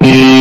Mm-hmm.